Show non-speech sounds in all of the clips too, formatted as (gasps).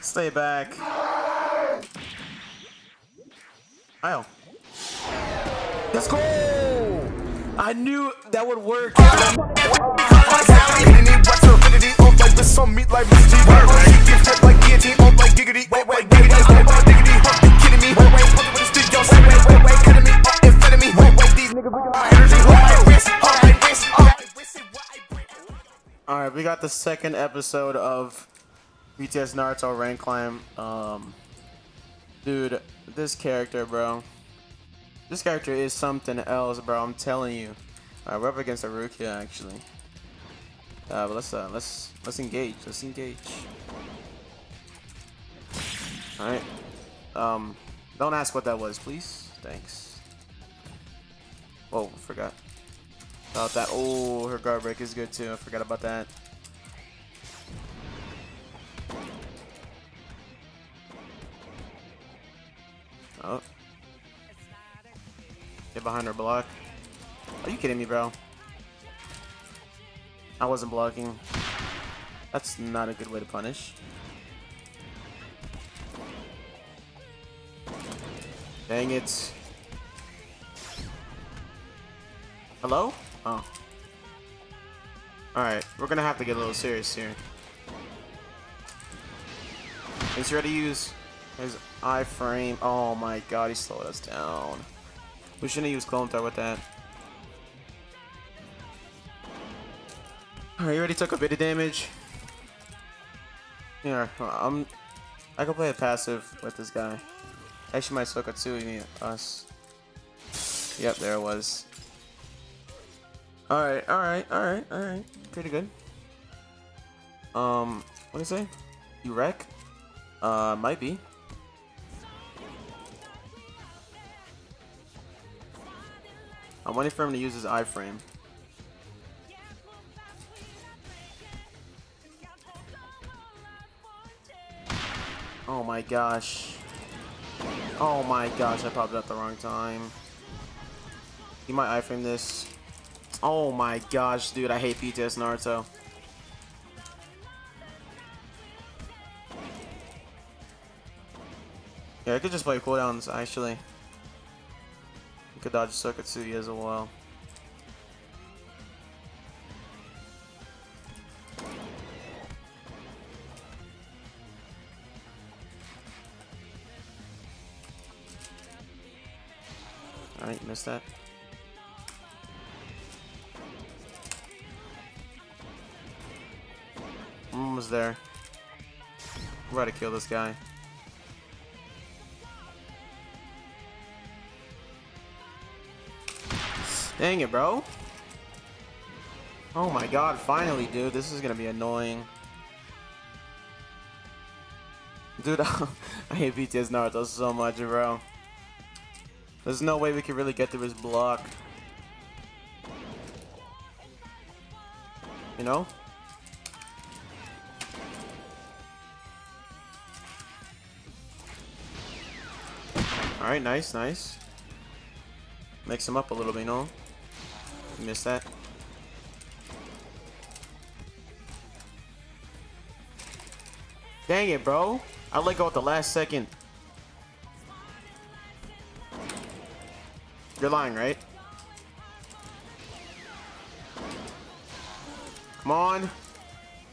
Stay back. Ow. Let's go! I knew that would work. Alright, we got the second episode of PTS Naruto rank climb. Um, dude, this character, bro. This character is something else, bro. I'm telling you. Alright, we're up against a Rukia, actually. Uh, but let's uh, let's let's engage. Let's engage. All right. Um, don't ask what that was, please. Thanks. Oh, forgot about that. Oh, her guard break is good too. I forgot about that. Oh. Get behind her block. Are you kidding me, bro? I wasn't blocking. That's not a good way to punish. Dang it. Hello? Oh. Alright, we're gonna have to get a little serious here. He's ready to use his iframe. Oh my god, he slowed us down. We shouldn't used Clone Throw with that. Alright, you already took a bit of damage. Yeah, I'm. I can play a passive with this guy. Actually, my Sokatsui us. Yep, there it was. Alright, alright, alright, alright. Pretty good. Um, what do you say? You wreck? Uh, might be. I'm waiting for him to use his iframe. Oh my gosh. Oh my gosh, I popped it at the wrong time. You might iframe this. Oh my gosh, dude, I hate PTS Naruto. Yeah, I could just play cooldowns, actually. Could dodge Sokatsui as well. Alright, missed that. Mm, Almost there. I'm about to kill this guy. Dang it, bro. Oh my god, finally, dude. This is gonna be annoying. Dude, (laughs) I hate PTS Naruto so much, bro. There's no way we can really get through his block. You know? Alright, nice, nice. Mix him up a little bit, you know? Missed that. Dang it, bro. I let go at the last second. You're lying, right? Come on.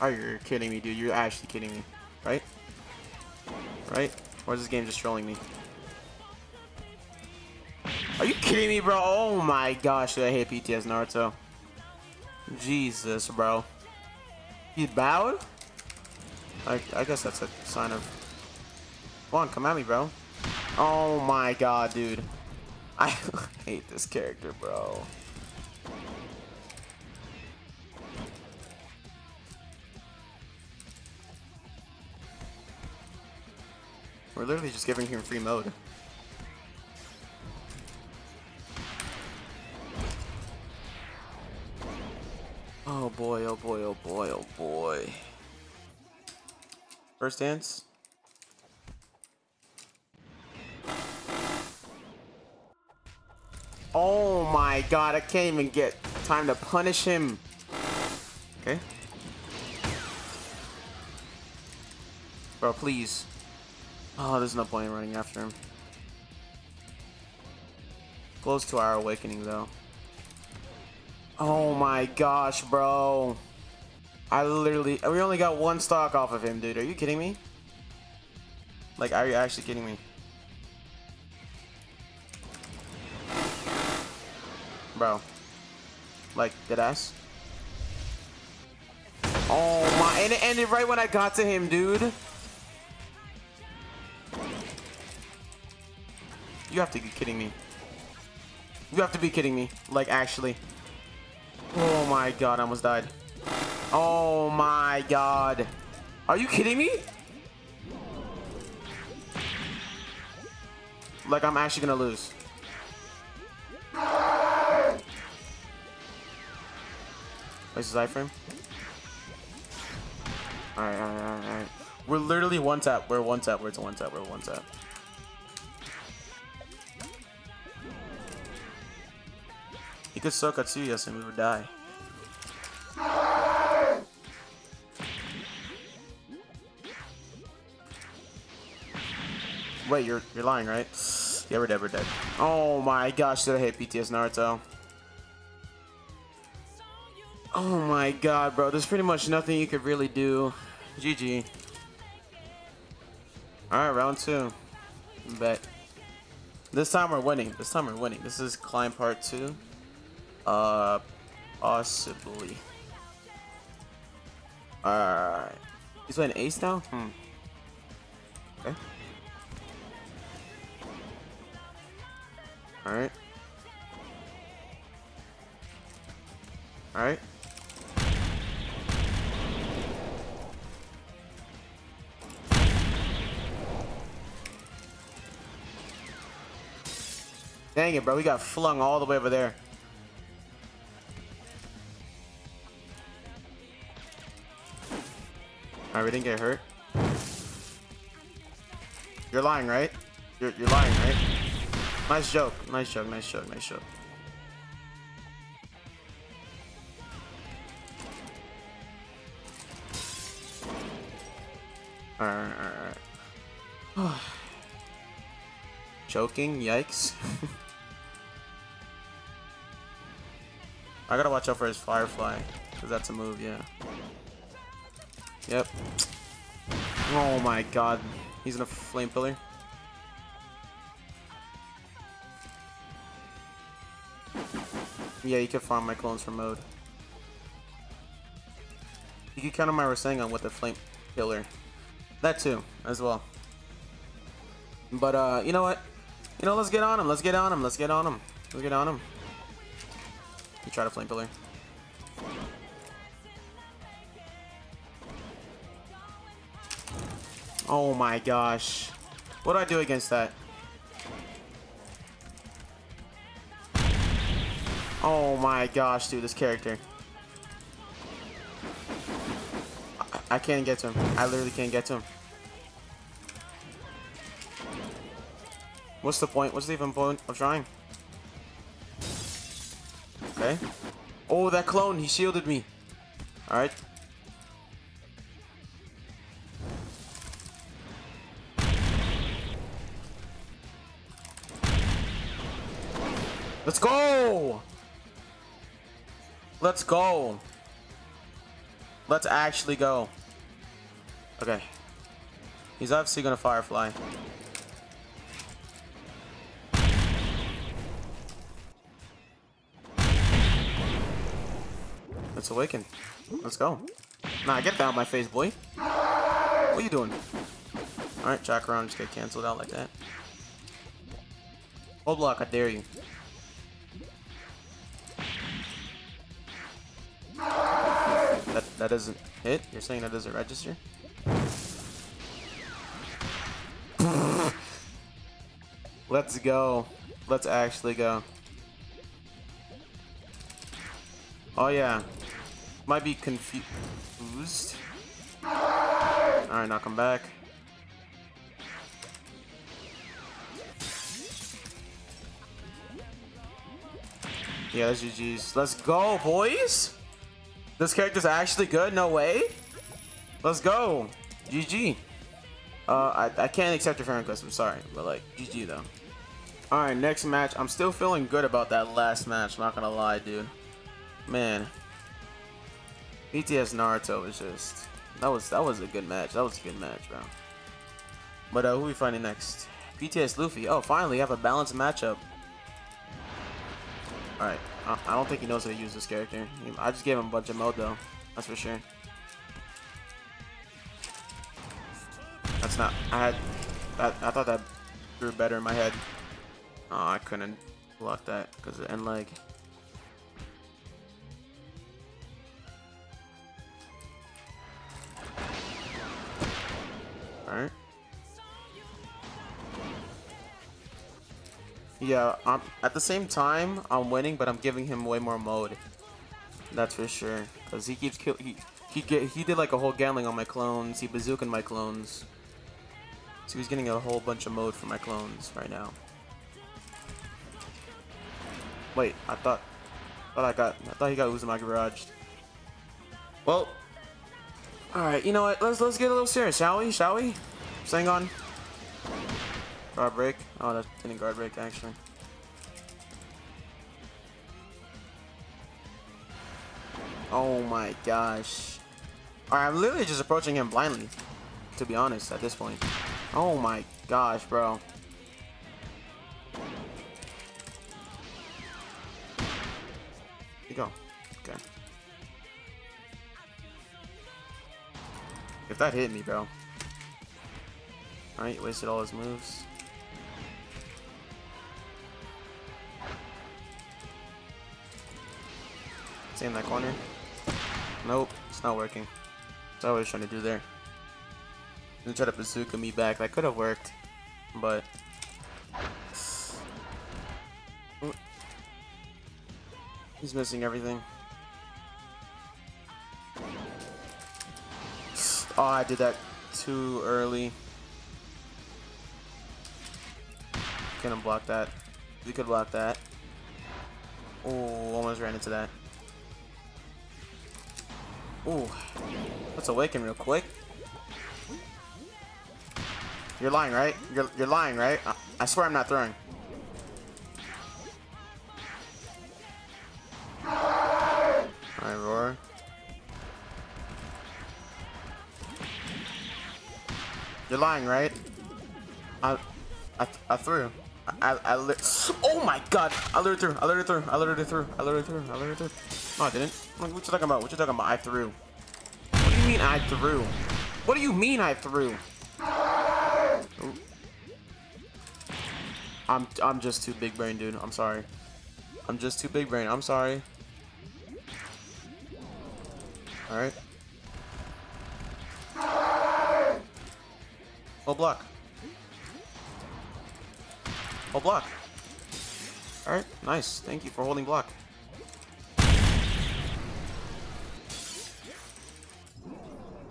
Oh, you're kidding me, dude. You're actually kidding me. Right? Right? Or is this game just trolling me? Are you kidding me, bro? Oh my gosh, I hate PTS Naruto. Jesus, bro. He bowed? I, I guess that's a sign of... Come on, come at me, bro. Oh my god, dude. (laughs) I hate this character, bro. We're literally just giving him free mode. Oh boy, oh boy, oh boy, oh boy. First dance? Oh my god, I can't even get time to punish him. Okay. Bro, please. Oh, there's no point in running after him. Close to our awakening, though. Oh my gosh, bro. I literally... We only got one stock off of him, dude. Are you kidding me? Like, are you actually kidding me? Bro. Like, dead ass. Oh my, and it ended right when I got to him, dude. You have to be kidding me. You have to be kidding me. Like, actually. Oh my god, I almost died. Oh my god. Are you kidding me? Like, I'm actually gonna lose. Where's his iframe? Alright, alright, alright, alright. We're literally one tap. We're one tap. We're one tap. We're one tap. He could soak Atsuya and we would die. Wait, you're you're lying, right? Yeah, we're dead, we're dead. Oh my gosh, did I hit PTS Naruto? Oh my god, bro. There's pretty much nothing you could really do. GG. Alright, round two. Bet. This time we're winning. This time we're winning. This is climb part two. Uh, possibly. Alright. He's playing ace now? Hmm. Okay. Alright. Alright. Dang it, bro. We got flung all the way over there. Alright, we didn't get hurt. You're lying, right? You're, you're lying, right? Nice joke. Nice joke. Nice joke. Nice joke. Alright, alright. Choking? (sighs) Yikes. (laughs) I gotta watch out for his Firefly. Because that's a move, yeah. Yep. Oh my god. He's in a flame pillar. Yeah, you can farm my clones for mode. You can counter my Rasengan with the flame pillar. That too, as well. But uh, you know what? You know, let's get on him. Let's get on him. Let's get on him. Let's get on him. You try to flame pillar. Oh my gosh. What do I do against that? Oh my gosh, dude, this character. I, I can't get to him. I literally can't get to him. What's the point? What's the even point of trying? Okay. Oh, that clone, he shielded me. Alright. Let's go! Let's go. Let's actually go. Okay. He's obviously gonna Firefly. Let's awaken. Let's go. Nah, get down my face, boy. What are you doing? Alright, Jack around just get cancelled out like that. Hold block, I dare you. That, that doesn't hit? You're saying that doesn't register? (laughs) Let's go. Let's actually go. Oh yeah. Might be confused. Alright, knock him back. Yeah, that's GG's. Let's go, boys! This character's actually good? No way? Let's go. GG. Uh, I, I can't accept your friend request. I'm sorry, but like, GG though. All right, next match. I'm still feeling good about that last match. not gonna lie, dude. Man, PTS Naruto was just that was that was a good match. That was a good match, bro. But uh, who we finding next? PTS Luffy. Oh, finally, have a balanced matchup. All right, I, don't think he knows how to use this character. I just gave him a bunch of mode though. That's for sure. That's not. I had. That, I thought that grew better in my head. Oh, I couldn't block that because of the end leg. Alright. Yeah, I'm, at the same time, I'm winning, but I'm giving him way more mode. That's for sure. Because he keeps kill he he get he did like a whole gambling on my clones. He bazooking my clones. So he's getting a whole bunch of mode for my clones right now. Wait, I thought thought I got I thought he got Uzumaki Barrage. Well, Alright, you know what? Let's let's get a little serious, shall we? Shall we? on. Guard break. Oh, that didn't guard break actually. Oh my gosh. Alright, I'm literally just approaching him blindly. To be honest, at this point. Oh my gosh, bro. you go. Okay. If that hit me, bro. Alright, wasted all his moves. Stay in that corner. Nope, it's not working. That's what I was trying to do there. And try to bazooka me back. That could have worked, but he's missing everything. Oh, I did that too early. Couldn't block that. We could block that. Oh, almost ran into that. Ooh, let's awaken real quick. You're lying, right? You're, you're lying, right? I, I swear I'm not throwing. Alright, roar. You're lying, right? I, I, I threw. I, I, I (gasps) Oh my god! I lured through. I lured through. I lured through. I lured through. I lured through. No, I didn't. What you talking about? What you talking about? I threw. What do you mean I threw? What do you mean I threw? I'm I'm just too big brain, dude. I'm sorry. I'm just too big brain. I'm sorry. All right. Full block. Full block. Alright, nice. Thank you for holding block.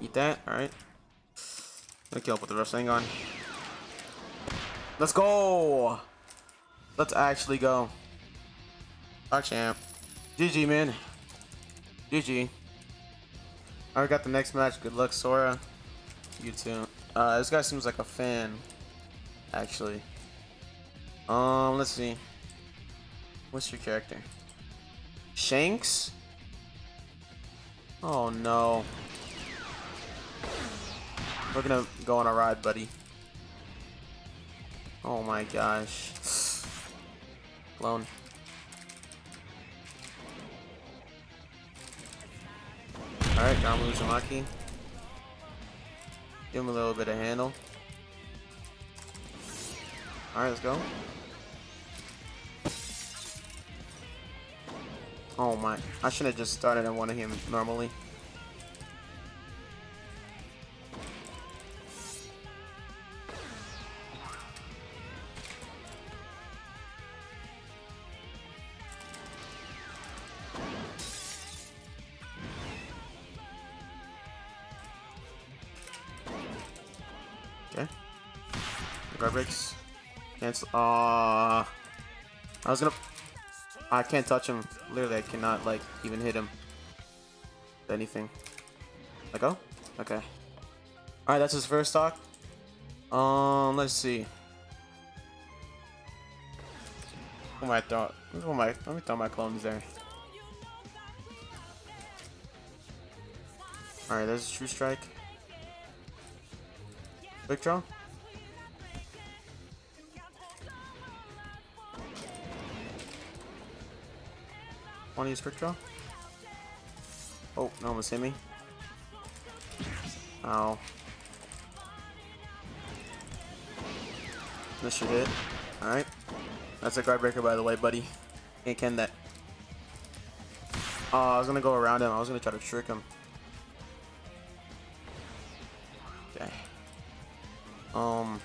Eat that, alright. Gonna kill up with the rest. Hang on. Let's go! Let's actually go. Our champ. GG, man. GG. Alright, got the next match. Good luck, Sora. You too. Uh, this guy seems like a fan, actually. Um, let's see. What's your character? Shanks? Oh no. We're gonna go on a ride, buddy. Oh my gosh. Blown. Alright, Gamu Uzumaki. Give him a little bit of handle. Alright, let's go. Oh my, I should have just started on one of him normally. Breaks. Cancel. Uh, I was gonna. I can't touch him. Literally, I cannot like even hit him. Anything. Let go. Okay. All right, that's his first stock. Um, let's see. What my thought? What my? Let me throw my clones there. All right, there's a true strike. Quick draw. Want to use quick draw? Oh, no, almost hit me. Ow. This should hit. Alright. That's a guard breaker, by the way, buddy. Can't can that. Oh, I was gonna go around him. I was gonna try to trick him. Okay. Um,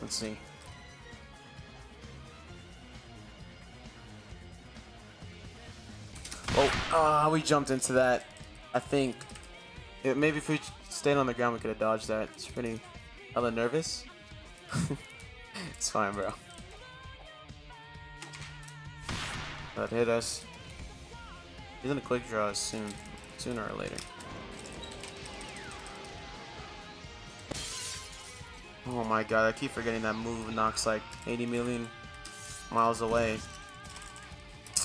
let's see. Oh, ah, we jumped into that. I think. It, maybe if we stayed on the ground, we could have dodged that. It's pretty hella nervous. (laughs) it's fine, bro. That hit us. He's gonna quick draw us soon, sooner or later. Oh my god, I keep forgetting that move knocks like 80 million miles away.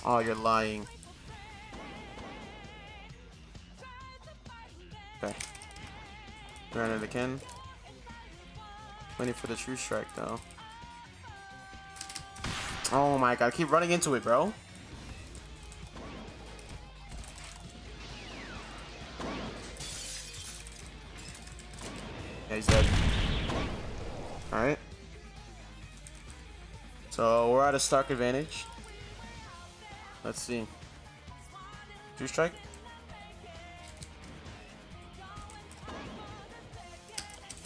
Oh, you're lying. Ran it again. Waiting for the true strike though. Oh my god, I keep running into it, bro. Yeah, he's dead. Alright. So we're at a Stark advantage. Let's see. True strike?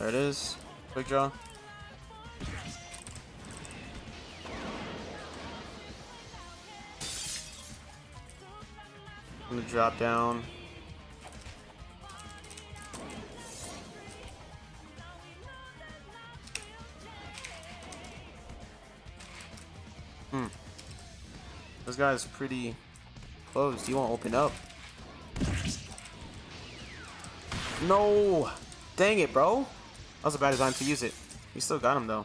There it is. Quick draw. I'm gonna drop down. Hmm. This guy's pretty closed. He won't open up. No! Dang it, bro. That was a bad design to use it. We still got him, though.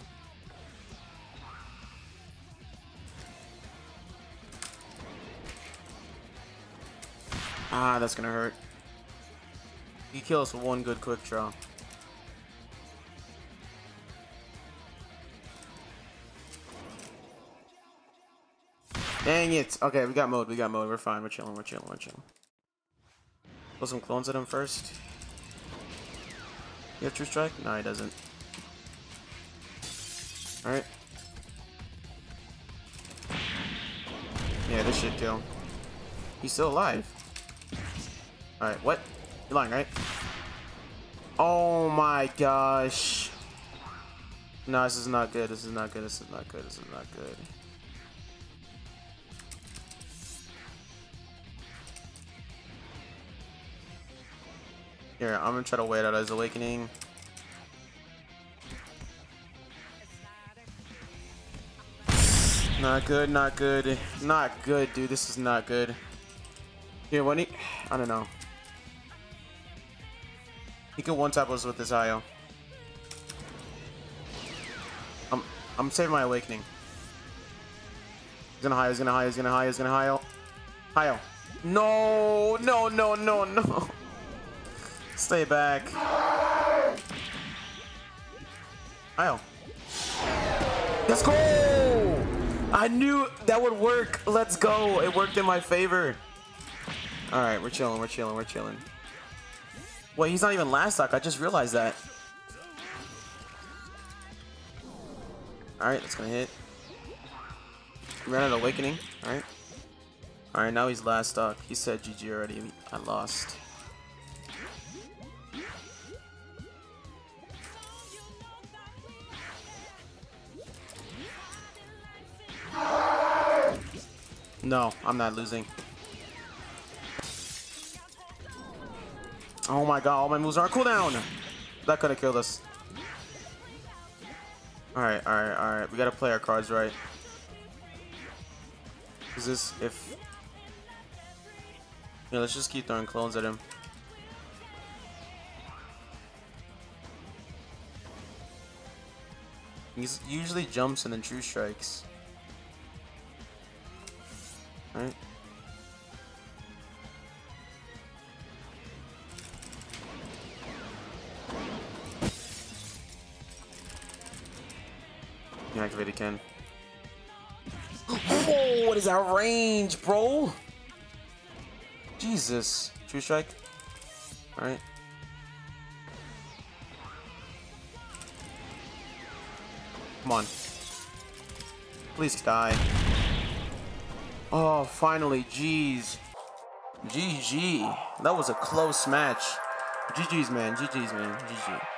Ah, that's gonna hurt. He kills with one good quick draw. Dang it. Okay, we got mode. We got mode. We're fine. We're chilling. We're chilling. We're chilling. Put some clones at him first. You have true strike? No, he doesn't. Alright. Yeah, this should kill. He's still alive. Alright, what? You're lying, right? Oh my gosh. No, this is not good. This is not good. This is not good. This is not good. Here, I'm gonna try to wait out his awakening. Not good, not good. Not good, dude. This is not good. Here, when he... I don't know. He can one-tap us with this IO. I'm, I'm saving my awakening. He's gonna high, he's gonna high, he's gonna high, he's gonna high. High. No, no, no, no, no. (laughs) Stay back. Io. Let's go! I knew that would work. Let's go. It worked in my favor. Alright, we're chilling, we're chilling, we're chilling. Wait, he's not even last stock. I just realized that. Alright, that's gonna hit. ran out of awakening. Alright. Alright, now he's last stock. He said GG already. I lost. No, I'm not losing. Oh my god, all my moves are on cooldown! That could have killed us. Alright, alright, alright. We gotta play our cards right. Is this if... Yeah, let's just keep throwing clones at him. He usually jumps and then true strikes. Right? Activate again. Oh, what is that range, bro? Jesus. True strike. Alright. Come on. Please die. Oh, finally. Jeez. GG. That was a close match. GG's, man. GG's, man. GG.